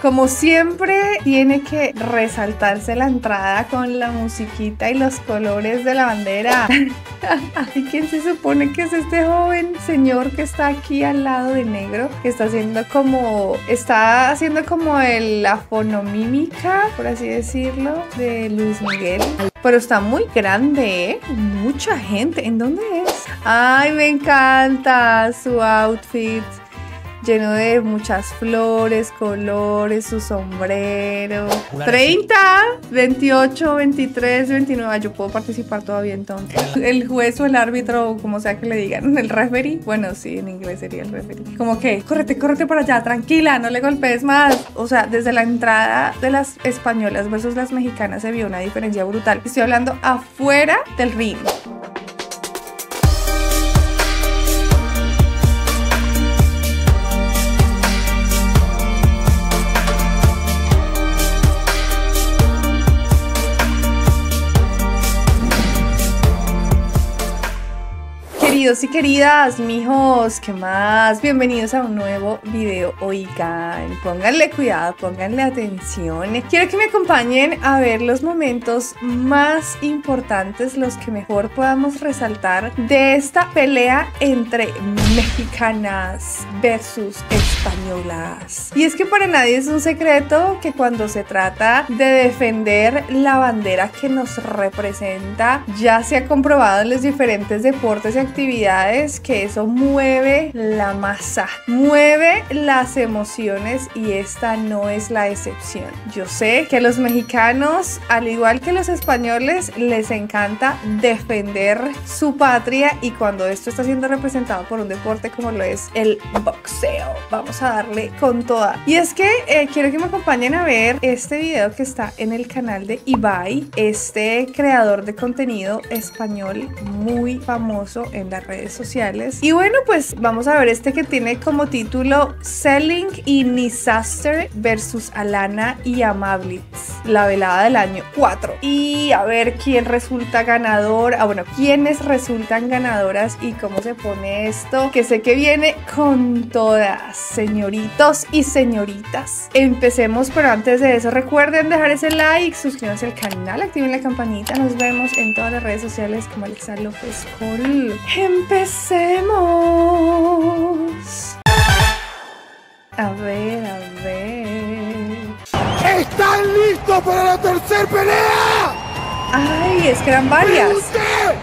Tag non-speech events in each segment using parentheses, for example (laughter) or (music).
Como siempre, tiene que resaltarse la entrada con la musiquita y los colores de la bandera. (laughs) ¿Y quién se supone que es este joven señor que está aquí al lado de negro? Que está haciendo como. Está haciendo como la fonomímica, por así decirlo, de Luis Miguel. Pero está muy grande, ¿eh? Mucha gente. ¿En dónde es? Ay, me encanta su outfit lleno de muchas flores, colores, su sombrero. 30, 28, 23, 29. Yo puedo participar todavía entonces. El juez o el árbitro, como sea que le digan, (laughs) el referee. Bueno, sí, en inglés sería el referee. Como que, córrete, córrete para allá, tranquila, no le golpees más. O sea, desde la entrada de las españolas versus las mexicanas se vio una diferencia brutal. Estoy hablando afuera del ring. Queridos y queridas, mijos, ¿qué más? Bienvenidos a un nuevo video. Oigan, pónganle cuidado, pónganle atención. Quiero que me acompañen a ver los momentos más importantes, los que mejor podamos resaltar de esta pelea entre mexicanas versus españolas. Y es que para nadie es un secreto que cuando se trata de defender la bandera que nos representa, ya se ha comprobado en los diferentes deportes y actividades que eso mueve la masa, mueve las emociones y esta no es la excepción. Yo sé que los mexicanos, al igual que los españoles, les encanta defender su patria y cuando esto está siendo representado por un deporte como lo es el boxeo, vamos a darle con toda. Y es que eh, quiero que me acompañen a ver este video que está en el canal de Ibai, este creador de contenido español muy famoso en la redes sociales. Y bueno, pues vamos a ver este que tiene como título Selling y Nisaster versus Alana y Amablitz, la velada del año 4. Y a ver quién resulta ganador, ah bueno, quiénes resultan ganadoras y cómo se pone esto, que sé que viene con todas, señoritos y señoritas. Empecemos, pero antes de eso recuerden dejar ese like, suscríbanse al canal, activen la campanita, nos vemos en todas las redes sociales como Alexa López Col. Empecemos. A ver, a ver. ¿Están listos para la tercera pelea? Ay, es que eran varias. ¿Usted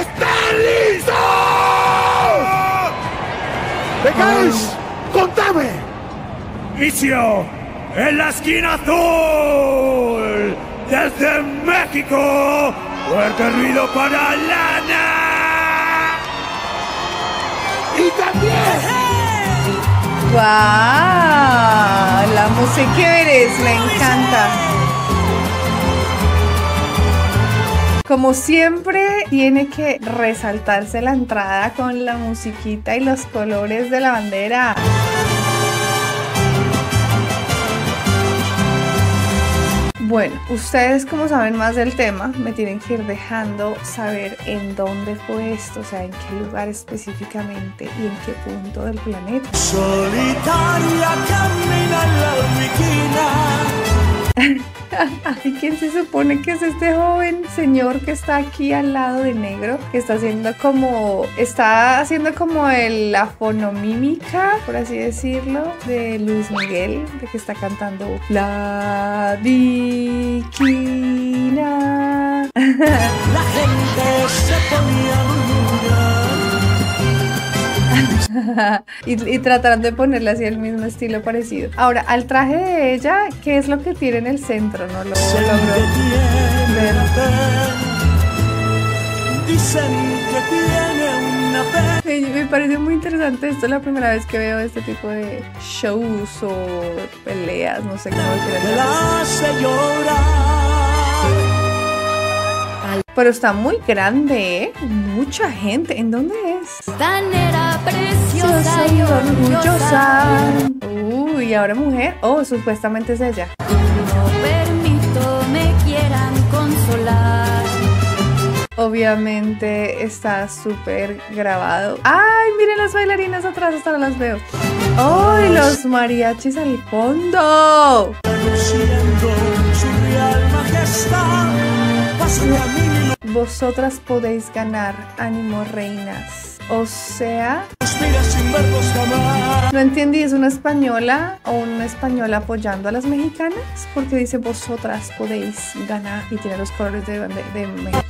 está listo? ¿Vengáis? ¡Contame! Inicio en la esquina azul. Desde México, fuerte ruido para Lana. ¡Wow! La música eres, me encanta. Como siempre, tiene que resaltarse la entrada con la musiquita y los colores de la bandera. Bueno, ustedes como saben más del tema, me tienen que ir dejando saber en dónde fue esto, o sea, en qué lugar específicamente y en qué punto del planeta. Camina (laughs) ¿Y quién se supone que es este joven señor que está aquí al lado de negro? Que está haciendo como. Está haciendo como el, la fonomímica, por así decirlo, de Luis Miguel, de que está cantando La Viquina. (laughs) La gente se ponía (laughs) y, y trataron de ponerle así el mismo estilo parecido. Ahora, al traje de ella, ¿qué es lo que tiene en el centro? No lo logro ver. Dicen que tiene una pena. Me, me parece muy interesante esto, es la primera vez que veo este tipo de shows o peleas, no sé cómo quieran Pero está muy grande, ¿eh? Mucha gente. ¿En dónde es? Tan era Yo preciosa soy y orgullosa. Uy, ahora mujer. Oh, supuestamente es ella. No permito me quieran consolar. Obviamente está súper grabado. ¡Ay, miren las bailarinas atrás! Hasta no las veo. ¡Ay, los mariachis al fondo! Luciendo su real majestad. Vosotras podéis ganar, ánimo reinas. O sea, no entendí, ¿es una española o una española apoyando a las mexicanas? Porque dice vosotras podéis ganar y tiene los colores de, de, de México.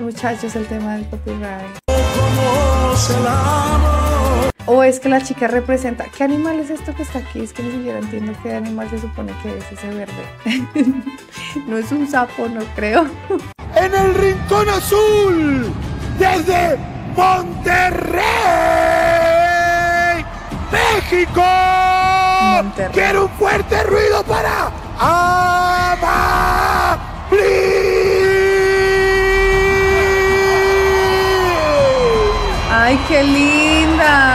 Muchachos, el tema del copyright. O es que la chica representa. ¿Qué animal es esto que está aquí? Es que ni siquiera entiendo qué animal se supone que es ese verde. (laughs) no es un sapo, no creo. En el Rincón Azul, desde Monterrey, México. Monterrey. Quiero un fuerte ruido para Amarillo. ¡Ay, qué linda!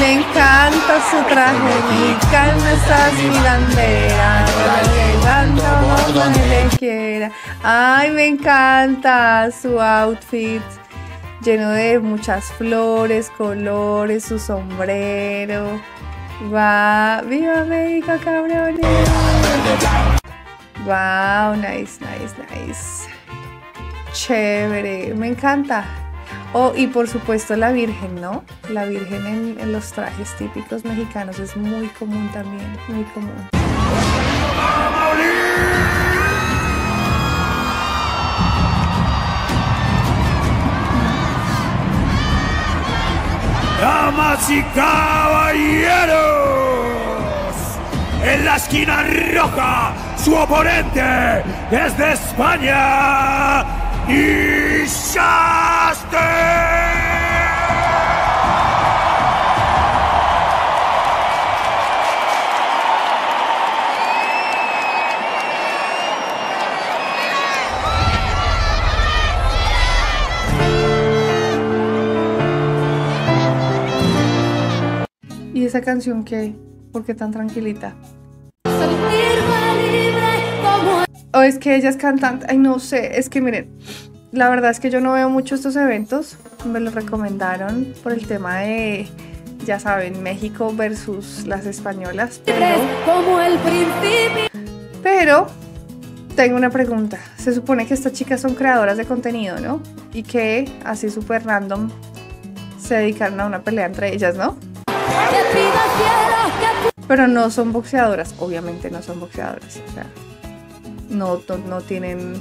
Me encanta su traje, mexicana está mi bandera, como le quiera. ¡Ay, me encanta su outfit! Lleno de muchas flores, colores, su sombrero. Va, viva México, cabrones. Wow, nice, nice, nice. Chévere, me encanta. Oh, y por supuesto la Virgen, ¿no? La Virgen en, los trajes típicos mexicanos es muy común también, muy común. Damas y caballeros, en la esquina roja, su oponente desde España, Ishaste. ¿Y esa canción qué? ¿Por qué tan tranquilita? O es que ellas cantan, ay no sé, es que miren, la verdad es que yo no veo mucho estos eventos, me los recomendaron por el tema de, ya saben, México versus las españolas, pero, como el principio. pero tengo una pregunta, se supone que estas chicas son creadoras de contenido, ¿no? Y que así súper random se dedicaron a una pelea entre ellas, ¿no? Pero no son boxeadoras, obviamente no son boxeadoras, o sea, no, no, no tienen,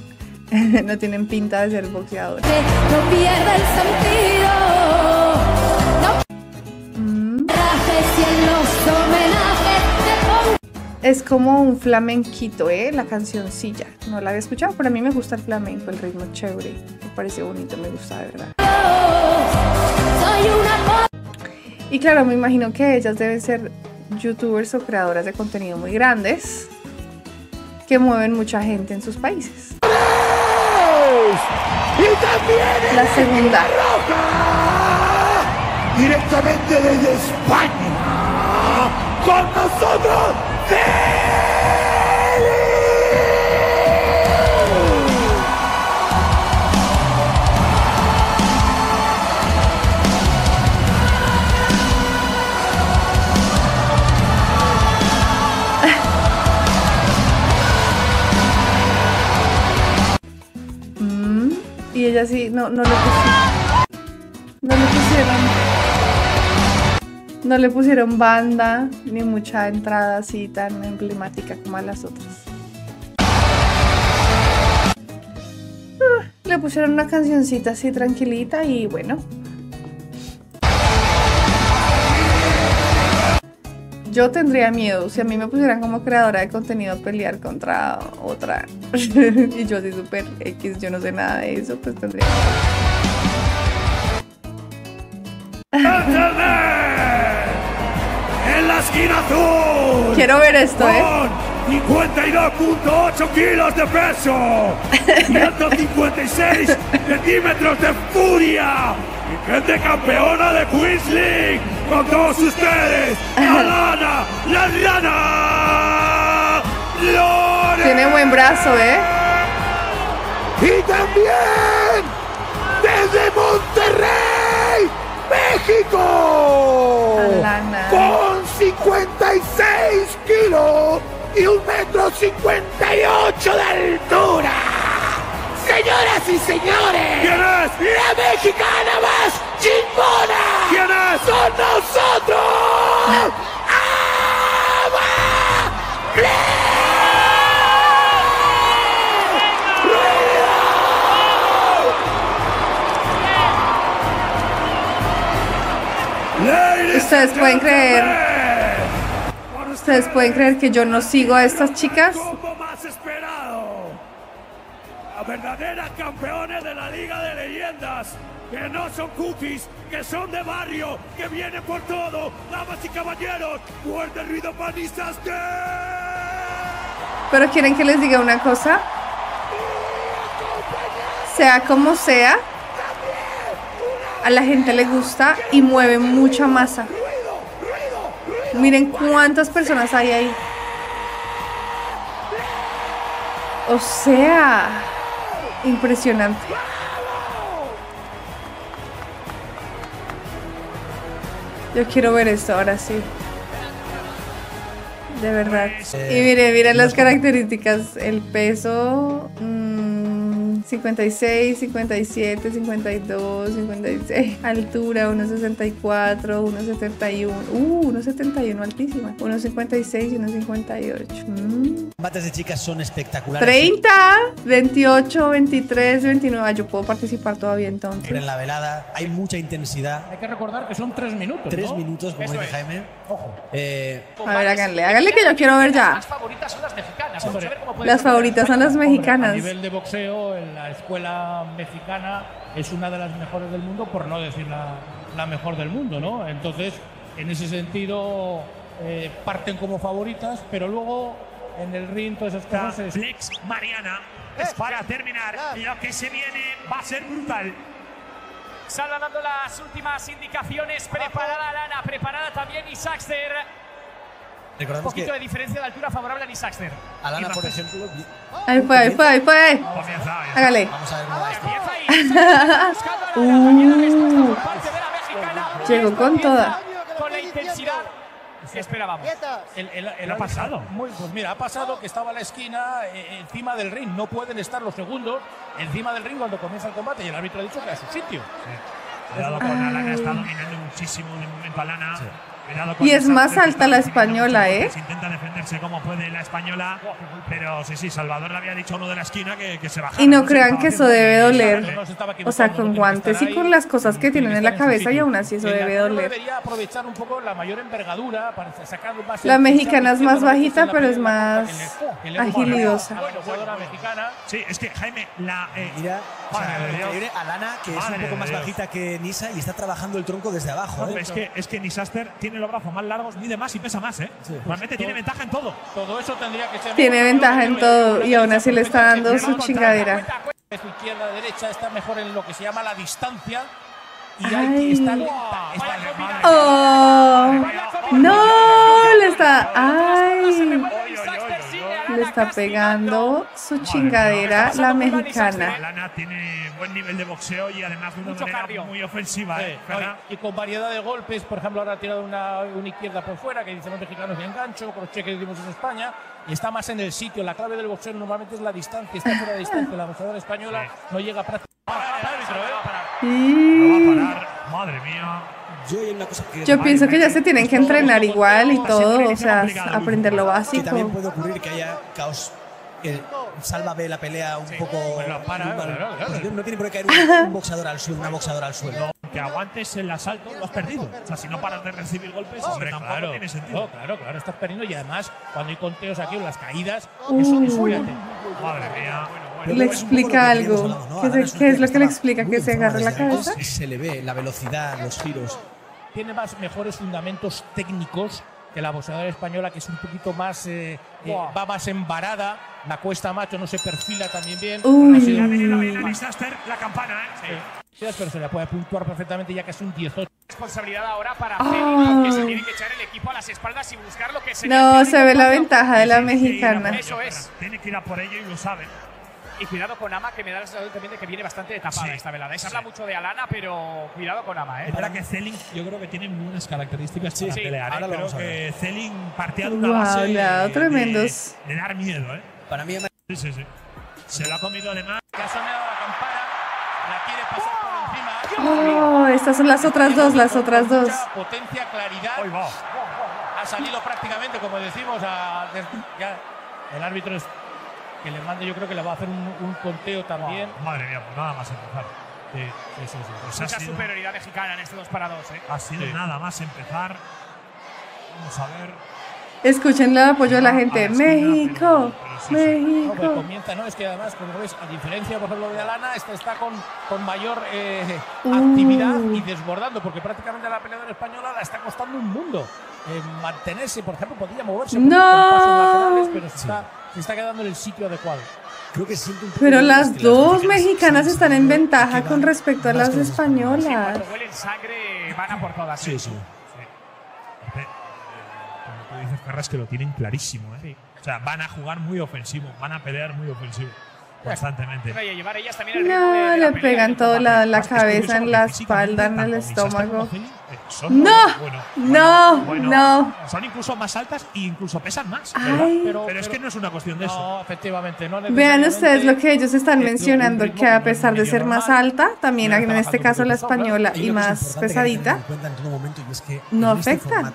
(laughs) no tienen pinta de ser boxeadoras. no pierda el sentido. No Mm. Es como un flamenquito, ¿eh? La cancioncilla. No la había escuchado, pero a mí me gusta el flamenco, el ritmo chévere. Me parece bonito, me gusta de verdad. Y claro, me imagino que ellas deben ser youtubers o creadoras de contenido muy grandes que mueven mucha gente en sus países. Y también La segunda. roja, directamente desde España, con nosotros, Feli. Y ella sí, no, no le pusieron. No le pusieron. No le pusieron banda ni mucha entrada así tan emblemática como a las otras. Ah, Le pusieron una cancioncita así tranquilita y bueno. Yo tendría miedo si a mí me pusieran como creadora de contenido a pelear contra otra (laughs) y yo así súper X, yo no sé nada de eso, pues tendría En la esquina azul. Quiero ver esto, ¿eh? Con 52.8 kilos de peso. 156 centímetros de furia. Y gente campeona de Queensling. Con todos ustedes, Alana, la rana. Lore. Tiene buen brazo, ¿eh? Y también desde Monterrey, México. Alana. Con 56 kilos y un metro 58 de altura. Señoras y señores, ¿Quién es? la mexicana más chingona. ¿Quién es? ¡Son nosotros! Ladies Ustedes pueden creer. ¿Ustedes pueden creer que yo no sigo a estas chicas? más esperado. La verdadera campeones de la Liga de Leyendas. Que no son cookies, que son de barrio, que vienen por todo. Damas y caballeros, fuerte ruido panistas que... Pero quieren que les diga una cosa. Sea como sea, a la gente le gusta y mueve mucha masa. Miren cuántas personas hay ahí. O sea, impresionante. Yo quiero ver esto ahora sí. De verdad. Y miren, miren las características. El peso. mm, 56, 57, 52, 56. Altura 1,64, 1,71. Uh, 1,71 altísima. 1,56 y 1,58. Mm. combates de chicas son espectaculares. 30, 28, 23, 29. Ah, yo puedo participar todavía Siempre entonces. en la velada hay mucha intensidad. Hay que recordar que son tres minutos. Tres ¿no? minutos, como dice. Jaime. Ojo. Eh, A ver, háganle, háganle que yo quiero ver ya. Las favoritas son las mexicanas. Vamos a ver cómo Las favoritas son las Hombre, mexicanas. A nivel de boxeo, en la escuela mexicana es una de las mejores del mundo, por no decir la, la mejor del mundo, ¿no? Entonces, en ese sentido, eh, parten como favoritas, pero luego en el ring todas esas cosas se Flex Mariana. Para terminar, lo que se viene va a ser brutal. Están dando las últimas indicaciones. Preparada Lana, preparada también Isaacster. Un poquito de que diferencia de altura favorable a Isaacster. Alana, por ejemplo, Ahí fue, ahí fue, ahí fue. Hágale. vamos a ver cómo va esto. De mexicana. Llegó con toda. Con la intensidad que esperábamos. El, el- el ¿Qué ha pasado? Muy- pues mira, ha pasado que estaba a la esquina eh, encima del ring. No pueden estar los segundos encima del ring cuando comienza el combate y el árbitro ha dicho que a su sitio. Cuidado con Alana, está dominando muchísimo de momento Alana. Con Y es más alta la española, ¿eh? Intenta defenderse como puede la española. Pero sí, sí, Salvador le había dicho a uno de la esquina que, que se bajara. Y no crean que eso debe doler. O sea, con guantes y con las cosas que tienen en la cabeza y aún así eso debe doler. La mexicana es más bajita, pero es más etapa, que le- que le- agiliosa. a la boxeadora mexicana. Sí, es que Jaime, la. eh, Mira, o sea, Alana, que es un poco más bajita que Nisa y está trabajando el tronco desde abajo. ¿eh? es que, es que Nisaster tiene los brazos más largos, mide más y pesa más, ¿eh? Realmente tiene ventaja en todo. Todo eso tendría que ser. Tiene ventaja en todo y aún así le está dando su chingadera. Su izquierda, derecha está mejor en lo que se llama la distancia. Y ahí está lenta. Está. Oh, no, le está, ay, le está pegando su chingadera la mexicana. Alana tiene buen nivel de boxeo y además de una Mucho manera cardio. muy ofensiva, Sí, ¿eh? no, ¿Verdad? y, con variedad de golpes, por ejemplo, ahora ha tirado una, una izquierda por fuera, que dicen los mexicanos de engancho, crochet que decimos en España, y está más en el sitio. La clave del boxeo normalmente es la distancia, está fuera de distancia. La boxeadora española no llega prácticamente. No Y va a parar. Madre mía. Yo que, pienso que ya se tienen que entrenar igual y todo, o sea, aprender lo que básico. también puede ocurrir que haya caos. Que Salva ve la pelea un poco. Bueno, para, claro, claro. Pues no tiene por qué caer un, un boxeador al suelo, una boxeadora al suelo. Que aguantes el asalto, lo has perdido. O sea, si no paras de recibir golpes, hombre, tampoco claro, tiene sentido. no, claro, claro, estás perdiendo y además cuando hay conteos aquí o las caídas, Uh. eso es fíjate. Madre mía. Pero Le es un poco explica lo que algo. ¿no? ¿Qué, qué es lo que le explica? ¿Que se agarre la cabeza? Se le ve la velocidad, los giros. Tiene más mejores fundamentos técnicos que la boxeadora española, que es un poquito más. eh, eh, va más embarada, la cuesta macho no se perfila también bien. Uy. La campana, ¿eh? pero se le puede puntuar perfectamente ya que es un 18. Responsabilidad ahora para. Félix, que se tiene que echar el equipo a las espaldas y buscar lo que se No, se ve la ventaja de la mexicana. Eso es. Tiene que ir a por ello y lo sabe. Y cuidado con Ama, que me da la sensación también de que viene bastante tapada Sí, esta velada. Se sí. habla mucho de Alana, pero cuidado con Ama, ¿eh? Es verdad que Zelin yo creo que tiene buenas características Sí, para sí, pelear. ¿eh? ahora Creo que Zelin partía de una Guau, base de- tremendos. De, dar miedo, ¿eh? Para mí, Sí, sí, sí. Se lo ha comido además. Que ha sonado la campana, la quiere pasar por encima. Oh, estas son las otras dos, las otras dos. Potencia, claridad. Ha salido prácticamente, como decimos, a, ya el árbitro es que le mande, yo creo que le va a hacer un, un conteo también. Madre mía, pues nada más empezar. Sí, sí, sí. Pues ha Mucha sido, superioridad mexicana en este 2 para 2, ¿eh? ha sido Sí. nada más empezar. Vamos a ver. Escuchen el apoyo de la A la gente. esquina, México, pero- pero sí, sí. No, pues México. comienza, ¿no? Es que además, como ves, a diferencia, por ejemplo, de Alana, esta está con, con mayor eh, Uh. actividad y desbordando, porque prácticamente a la peleadora española la está costando un mundo eh, mantenerse. Por ejemplo, podría moverse ¡No! en pasos laterales, pero está, está quedando en el sitio adecuado. creo que siento un poco Pero las que dos mexicanas mexicanas están en ventaja con respecto a las españolas. Cuando huelen sangre, van a por todas. Sí, sí. Aparte, eh, Como tú dices, Ferraz, que lo tienen clarísimo, ¿eh? O sea, van a jugar muy ofensivo, van a pelear muy ofensivo. Constantemente. No, le pegan todo combate. la, cabeza en la espalda, en el estómago. Eh, son ¡No! muy- bueno, No, bueno, no. Son incluso más altas e incluso pesan más. Pero, es que no es una cuestión de eso. No, efectivamente. No Vean ustedes lo que ellos están mencionando, que a pesar de ser más alta, también en este caso la española y más pesadita, No este afecta.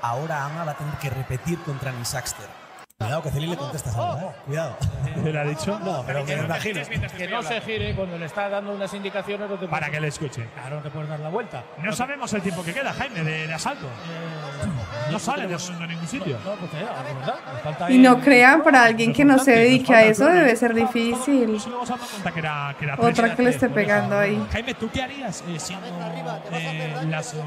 ahora Ama va a tener que repetir contra Nisaxter. Cuidado que Celín le contesta a Salva, ¿eh? Cuidado. ¿Te lo ha dicho? (laughs) No, pero me lo imagino. Que no se gire cuando le está dando unas indicaciones. No te Para que le escuche. Claro, no te puedes dar la vuelta. No sabemos el tiempo que queda, Jaime, de, de asalto. Eh, No sale de en ningún sitio. No, pues eh, la verdad, y no crean, para alguien que no se dedique a eso debe ser difícil. Que era, que era Otra que le esté pegando ahí. Jaime, ¿tú qué harías eh, siendo eh, las eh,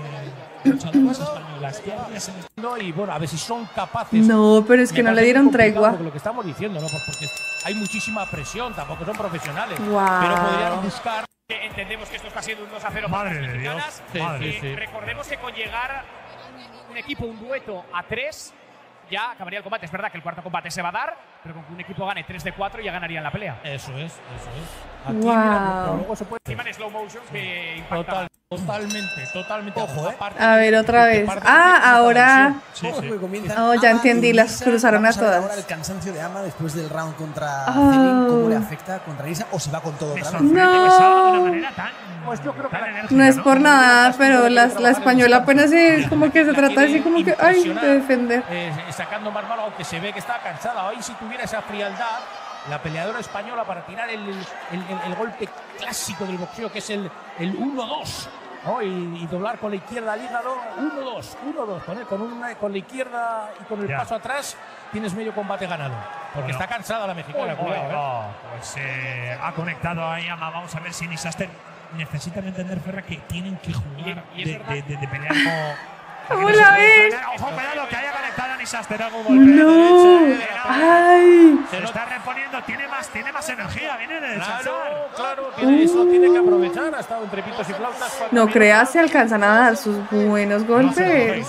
luchadoras españolas? ¿Qué harías en este- No, y bueno, a ver si son capaces. No, pero es que Me no le dieron tregua. Lo que estamos diciendo, ¿no? Porque hay muchísima presión, tampoco son profesionales. Guau. Pero podrían buscar. Que Entendemos que esto está siendo un 2 a 0 Madre para las de Dios, mexicanas. Sí, madre. sí, sí. Recordemos que con llegar un equipo, un dueto a 3, ya acabaría el combate. Es verdad que el cuarto combate se va a dar, pero con que un equipo gane 3 de 4 ya ganarían la pelea. Eso es, eso es. Aquí, Guau. mira, luego se puede. Encima en slow motion que impacta. Total, totalmente, totalmente. Ojo, ¿eh? A ver, otra vez. Ah, ahora-. Sí, sí. Oh, ya entendí, las cruzaron a Vamos todas. Ahora el cansancio de Ama después del round contra. Zelin, cómo le afecta contra Nisa o si va con todo otra vez. No. Pues No es por nada, pero la, la española apenas se, como que se trata así como que, ay, de defender. eh, sacando más mano, aunque se ve que está cansada. Hoy si tuviera esa frialdad, la peleadora española para tirar el, el- el- el golpe clásico del boxeo, que es el, el 1-2. ¿no? Y, y doblar con la izquierda al hígado, 1-2, 1-2, con, con, una- con la izquierda y con el Ya. paso atrás tienes medio combate ganado. Porque Bueno. está cansada la mexicana, Oye, cuidado, ¿eh? oh, pues eh, ha conectado ahí Ama. Vamos a ver si Nisaster necesitan entender, Ferra, que tienen que jugar Y- y de, de- de- de pelear con. ¿Cómo que no. Ojo, cuidado, que haya conectado a Nisaster. algún golpe de No. derecha, Ay. Se lo está reponiendo, tiene más, tiene más energía, viene de descansar. Claro, claro, tiene- eso tiene que aprovechar. Ha estado entre pitos y flautas. No creas, se alcanzan a dar sus buenos golpes.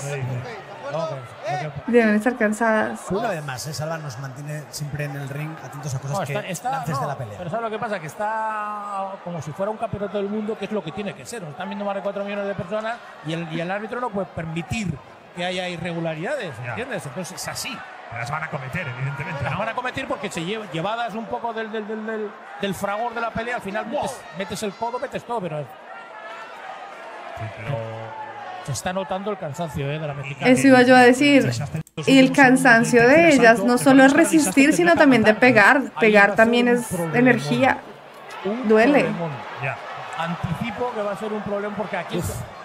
Deben estar cansadas. Una vez más, ¿eh? Salva nos mantiene siempre en el ring atentos a cosas No, está, que está- lances no, de la pelea. Pero ¿sabes lo que pasa? Que está como si fuera un campeonato del mundo, que es lo que tiene que ser. Están viendo más de 4 millones de personas y el, y el árbitro no puede permitir que haya irregularidades, Ya. ¿entiendes? Entonces es así. Las van a cometer, evidentemente. Las ¿no? van a cometer porque se lleva, llevadas un poco del, del, del, del, del fragor de la pelea, al final metes, metes el codo, metes todo, pero Sí, pero se está notando el cansancio ¿eh? de la mexicana. Eso iba yo a decir. Y el cansancio de ellas no solo es resistir, sino también de pegar. Pegar también es energía. Duele. Anticipo que va a ser un problema porque aquí,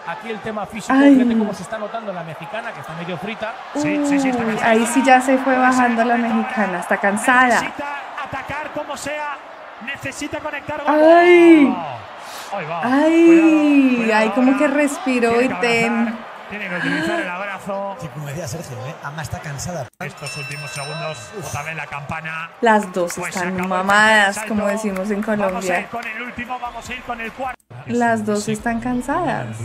aquí el tema físico, Ay. fíjate cómo se está notando la mexicana, que está medio frita. Sí, sí, sí, está Uy, cansada. ahí sí ya se fue bajando la mexicana, está cansada. Necesita atacar como sea. Necesita conectar. Ay. Va. Ay, Cuidado, cuidado ay, como que respiró y abrazar, Tiene que utilizar el abrazo. Sí, como decía Sergio, ¿eh? Ama está cansada. Estos últimos segundos, otra vez la campana. Las dos Pues están mamadas, como decimos en Vamos a ir Colombia. con el último, vamos a ir con el cuarto. Las dos están cansadas.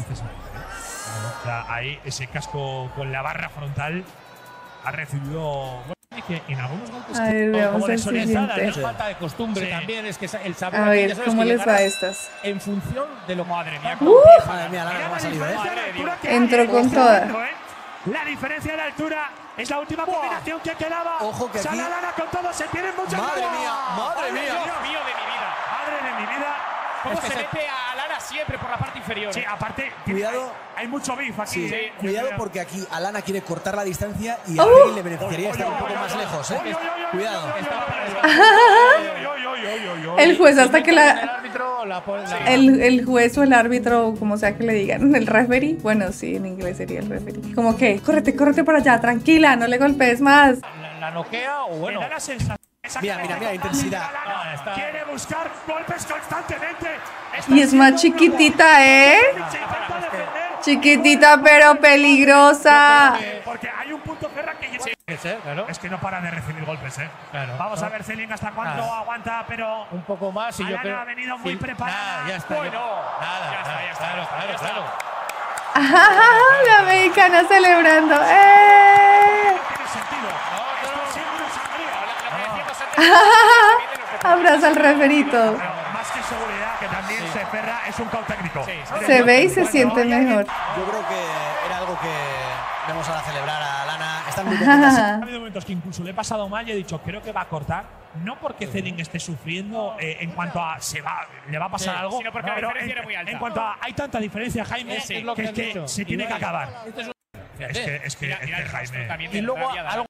Sea, ahí ese casco con la barra frontal ha recibido. Que en algunos golpes. A ver, veamos como el siguiente. es falta de costumbre Sí. también, es que el saber A ver, sabes ¿cómo que les va a estas? En función de lo madre mía, Uh, Madre mía, Lana, cómo ha salido, ¿eh? diferencia de altura que Entró con está toda. ¿eh? La diferencia de altura es la última combinación que quedaba. Ojo que Sale aquí- Lana con todo, se tienen muchas Madre mía, madre mía. Dios mío de mi vida. Madre de mi vida. ¿Cómo Es que se mete a Lara siempre por la parte inferior? Sí, eh? aparte, Cuidado. hay, hay mucho beef aquí. Sí, ¿eh? Yo cuidado porque aquí Alana quiere cortar la distancia y a ¡Oh! Feli le beneficiaría estar un poco más lejos, ¿eh? Cuidado. El juez hasta que El la... El, el juez o el árbitro, como sea que le digan, el referee, bueno, sí, en inglés sería el referee. Como que, córrete, córrete para allá, tranquila, no le golpees más. la, la noquea o Me bueno. da la sensación. Mira, mira, mira, intensidad. está- Quiere buscar golpes constantemente. Y es más chiquitita, ¿eh? Defender. Chiquitita pero peligrosa. Porque hay un punto Ferra que claro. Es que no para de recibir golpes, ¿eh? Claro. Vamos a ver Celine hasta cuánto Nada. aguanta, pero Un poco más y yo creo. ha venido muy Sí, preparada. Nada, ya está. Bueno, yo- nada, ya está, nada, ya está, claro, claro, claro. (laughs) La mexicana celebrando. ¡Eh! no tiene sentido. Esto es siempre una sangría. Lo que decíamos antes, también de los deportes. (laughs) Abraza al referito. Más que seguridad, que también se Ferra es un técnico. Sí, sí. Se ve y se Bueno, siente mejor. Yo creo que era algo que vamos a celebrar a Lana. Están muy (laughs) contentas. Ha habido momentos que incluso le he pasado mal y he dicho, creo que va a cortar. No porque esté sufriendo eh, en cuanto a se va, le va a pasar Sí, algo, sino porque la pero diferencia en, era muy alta. En cuanto a hay tanta diferencia, Jaime, Sí, es que, lo que es que dicho. se tiene que acabar. Es que, es que, Mira, es que Jaime. Y luego algo.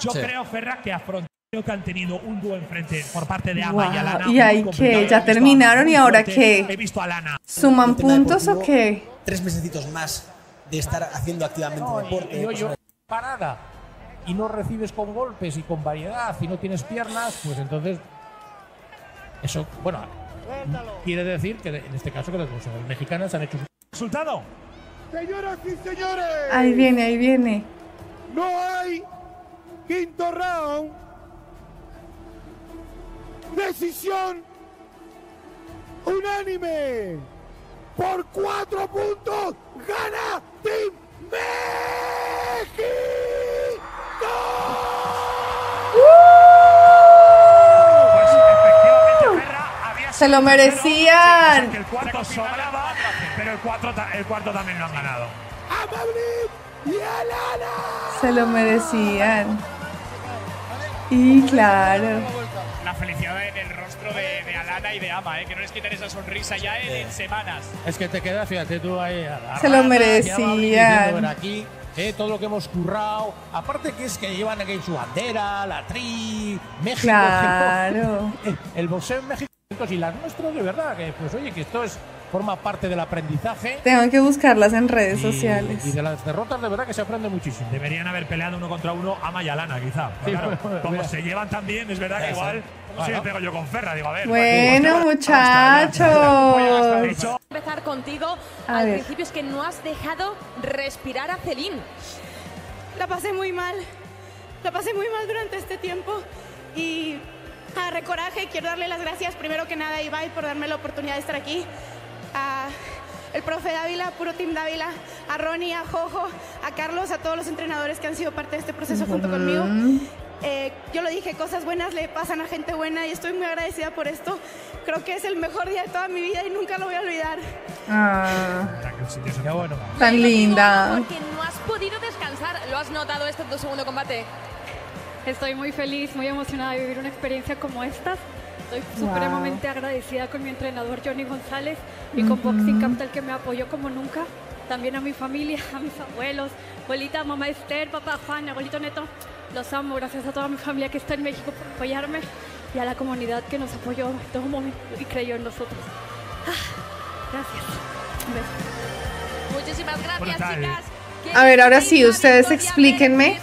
Yo Sí. creo, Ferra, que afronta que han tenido un dúo enfrente por parte de Ama y Guau, Alana. ¿y ahí? He ¿Ya terminaron y ahora qué? He visto a Alana. ¿Suman puntos o qué? Tres mesecitos más de estar haciendo activamente No, y- deporte. y yo, pues, yo, parada y no recibes con golpes y con variedad y no tienes piernas, pues entonces eso, bueno, quiere decir que en este caso que las mexicanas han hecho un ¿Resultado? Señoras y señores, Ahí viene, ahí viene. no hay quinto round. Decisión unánime. Por cuatro puntos gana Team Pues había Se lo merecían. el cuarto sobraba, pero el el cuarto también lo han ganado. México. Se lo merecían. Y claro. La felicidad en el rostro de, de Alana y de Ama, ¿eh? que no les quiten esa sonrisa ya en, en semanas. Es que te quedas, fíjate tú ahí. a la Se lo rana, merecían. diciendo, "Ven aquí, eh, todo lo que hemos currado. Aparte que es que llevan aquí su bandera, la tri, México. (laughs) Claro. el boxeo en México y las nuestras, de verdad, que pues oye, que esto es forma parte del aprendizaje. Tengo que buscarlas en redes y- sociales. Y de las derrotas, de verdad, que se aprende muchísimo. Deberían haber peleado uno contra uno Ama y Alana, quizá. Sí, claro, bueno, (laughs) como mira. se llevan tan bien, es verdad que igual. Si Bueno. me pego yo con Ferra, digo, a ver. Bueno, De muchachos. empezar contigo. A Al ver. principio es que no has dejado respirar a Celine. La pasé muy mal. La pasé muy mal durante este tiempo. Y a Recoraje quiero darle las gracias primero que nada a Ibai por darme la oportunidad de estar aquí. A el profe Dávila, puro team Dávila, a Ronnie, a Jojo, a Carlos, a todos los entrenadores que han sido parte de este proceso junto conmigo. Eh, yo lo dije, cosas buenas le pasan a gente buena y estoy muy agradecida por esto. Creo que es el mejor día de toda mi vida y nunca lo voy a olvidar. Ah, tan linda. Porque no has podido descansar. ¿Lo has notado este tu segundo combate? Estoy muy feliz, muy emocionada de vivir una experiencia como esta. Estoy Wow. supremamente agradecida con mi entrenador Johnny González y con Boxing Capital que me apoyó como nunca. También a mi familia, (laughs) a mis abuelos, abuelita, mamá Esther, papá Juan, abuelito Neto. Los amo, gracias a toda mi familia que está en México por apoyarme y a la comunidad que nos apoyó en todo momento y creyó en nosotros. Ah, gracias. Un beso. Muchísimas gracias, chicas. A ver, ahora sí, Queridísima ustedes explíquenme.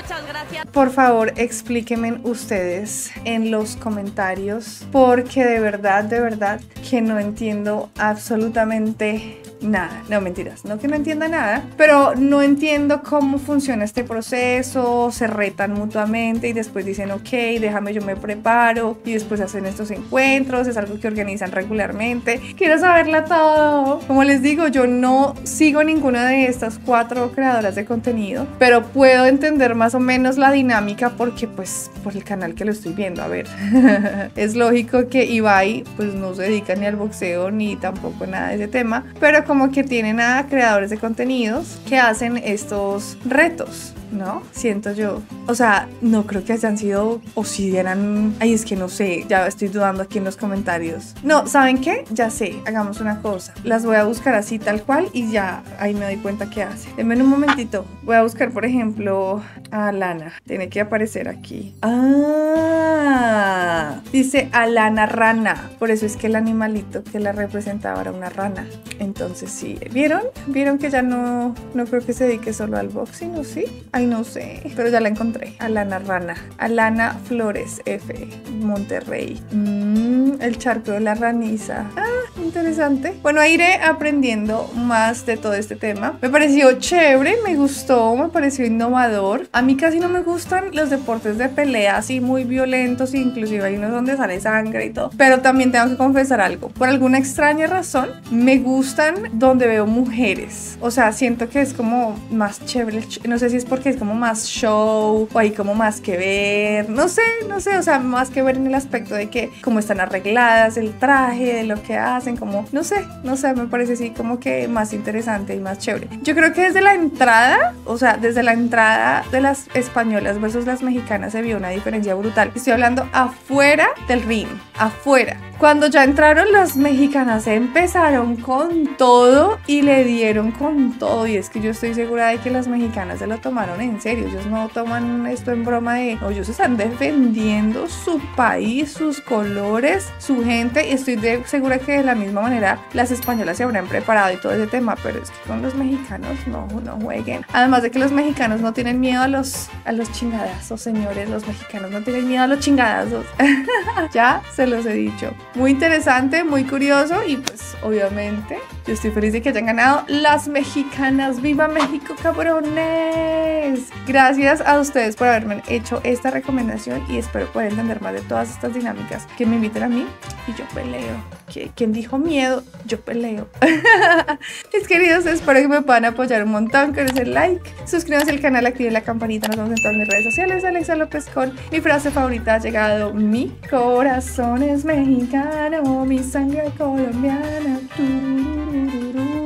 Muchas gracias. Por favor, explíquenme ustedes en los comentarios, porque de verdad, de verdad, que no entiendo absolutamente nada. No, mentiras, no que no entienda nada, pero no entiendo cómo funciona este proceso, se retan mutuamente y después dicen, ok, déjame, yo me preparo y después hacen estos encuentros, es algo que organizan regularmente. Quiero saberla todo. Como les digo, yo no sigo ninguna de estas cuatro creadoras de contenido, pero puedo entender más o menos la dinámica porque pues por el canal que lo estoy viendo, a ver, (laughs) es lógico que Ibai pues no se dedica ni al boxeo ni tampoco nada de ese tema, pero como que tienen a creadores de contenidos que hacen estos retos. ¿No? Siento yo. O sea, no creo que hayan sido o si eran... Ay, es que no sé, ya estoy dudando aquí en los comentarios. No, ¿saben qué? Ya sé, hagamos una cosa. Las voy a buscar así tal cual y ya ahí me doy cuenta qué hace. Denme un momentito. Voy a buscar, por ejemplo, a Lana. Tiene que aparecer aquí. Ah, dice Alana Rana. Por eso es que el animalito que la representaba era una rana. Entonces sí, ¿vieron? ¿Vieron que ya no, no creo que se dedique solo al boxing o sí? No sé, pero ya la encontré. Alana Rana. Alana Flores F. Monterrey. Mm, el charco de la raniza. Ah, interesante. Bueno, iré aprendiendo más de todo este tema. Me pareció chévere, me gustó, me pareció innovador. A mí casi no me gustan los deportes de pelea así muy violentos, inclusive hay unos donde sale sangre y todo. Pero también tengo que confesar algo. Por alguna extraña razón, me gustan donde veo mujeres. O sea, siento que es como más chévere. No sé si es porque es como más show o hay como más que ver, no sé, no sé, o sea, más que ver en el aspecto de que como están arregladas, el traje, de lo que hacen, como, no sé, no sé, me parece así como que más interesante y más chévere. Yo creo que desde la entrada, o sea, desde la entrada de las españolas versus las mexicanas se vio una diferencia brutal. Estoy hablando afuera del ring, afuera. Cuando ya entraron las mexicanas empezaron con todo y le dieron con todo y es que yo estoy segura de que las mexicanas se lo tomaron en serio, ellos no toman esto en broma de, no, ellos están defendiendo su país, sus colores, su gente y estoy de, segura que de la misma manera las españolas se habrán preparado y todo ese tema, pero es que con los mexicanos no, no jueguen. Además de que los mexicanos no tienen miedo a los, a los chingadazos, señores, los mexicanos no tienen miedo a los chingadazos. (laughs) ya se los he dicho. Muy interesante, muy curioso y pues obviamente yo estoy feliz de que hayan ganado las mexicanas. ¡Viva México, cabrones! Gracias a ustedes por haberme hecho esta recomendación y espero poder entender más de todas estas dinámicas que me inviten a mí y yo peleo. ¿Quién dijo miedo? Yo peleo. (laughs) Mis queridos, espero que me puedan apoyar un montón con ese like. Suscríbanse al canal, activen la campanita. Nos vemos en todas mis redes sociales. Alexa López con mi frase favorita ha llegado. Mi corazón es mexicano, mi sangre colombiana.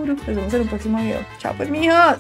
Nos vemos en un próximo video. Chao pues, mijos.